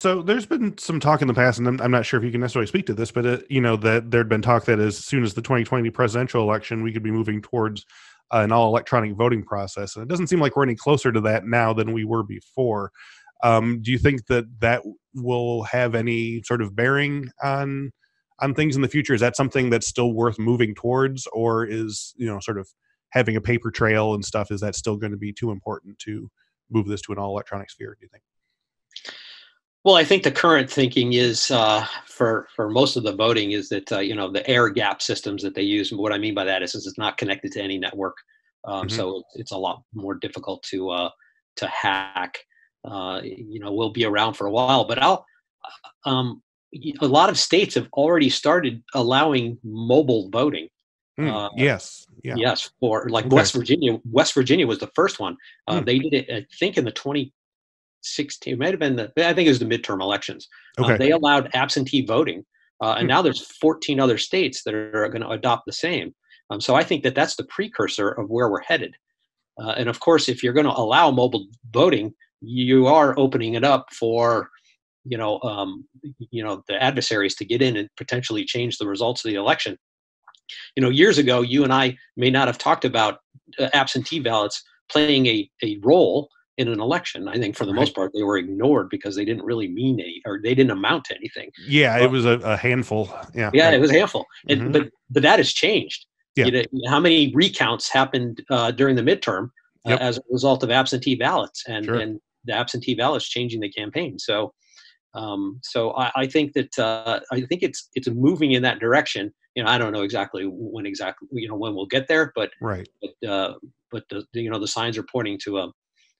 So there's been some talk in the past, and I'm, I'm not sure if you can necessarily speak to this, but uh, you know that there'd been talk that as soon as the 2020 presidential election, we could be moving towards uh, an all electronic voting process, and it doesn't seem like we're any closer to that now than we were before. Um, do you think that that will have any sort of bearing on on things in the future? Is that something that's still worth moving towards, or is you know sort of having a paper trail and stuff? Is that still going to be too important to move this to an all electronic sphere? Do you think? Well, I think the current thinking is uh, for for most of the voting is that uh, you know the air gap systems that they use. What I mean by that is, is it's not connected to any network, um, mm-hmm. so it's a lot more difficult to uh, to hack. Uh, you know, we'll be around for a while, but I'll. Um, a lot of states have already started allowing mobile voting. Mm, yes. Yeah. Yes. For like okay. West Virginia. West Virginia was the first one. Uh, mm. They did it, I think, in the 20 16 it might have been the i think it was the midterm elections uh, okay. Uh, they allowed absentee voting uh, and hmm. now there's 14 other states that are going to adopt the same um, so i think that that's the precursor of where we're headed uh, and of course if you're going to allow mobile voting you are opening it up for you know um, you know the adversaries to get in and potentially change the results of the election you know years ago you and i may not have talked about uh, absentee ballots playing a, a role in an election. I think for the right. most part they were ignored because they didn't really mean any or they didn't amount to anything. Yeah, but, it was a, a, handful. Yeah, yeah, it was a handful. Mm-hmm. But but that has changed. Yeah. You know, how many recounts happened uh, during the midterm uh, yep. as a result of absentee ballots and sure. and the absentee ballots changing the campaign. So. Um, so I, I, think that uh, I think it's it's moving in that direction. You know, I don't know exactly when exactly you know when we'll get there, but right. But uh, but the, you know the signs are pointing to a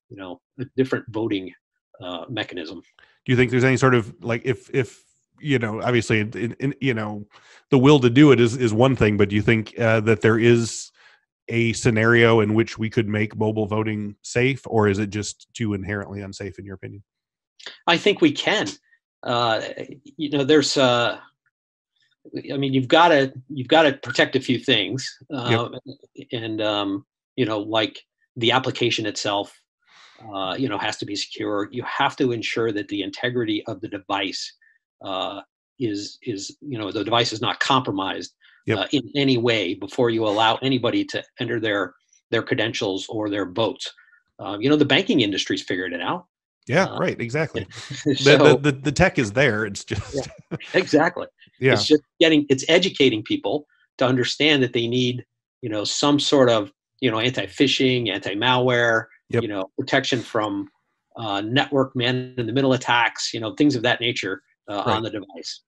you know a different voting uh, mechanism. Do you think there's any sort of like if if you know obviously in, in, you know the will to do it is is one thing, but do you think uh, that there is a scenario in which we could make mobile voting safe, or is it just too inherently unsafe in your opinion? I think we can. Uh, you know, there's. Uh, I mean, you've got to you've got to protect a few things, uh, yep. and um, you know, like the application itself uh, you know, has to be secure. You have to ensure that the integrity of the device uh, is is you know the device is not compromised yep. uh, in any way before you allow anybody to enter their their credentials or their votes. Um, you know, the banking industry's figured it out. Yeah, uh, right. Exactly. so, the, the, the tech is there. It's just yeah, exactly. Yeah. It's just getting it's educating people to understand that they need you know some sort of you know anti-phishing, anti-malware, yep. you know, protection from uh, network man in the middle attacks, you know, things of that nature uh, right. on the device.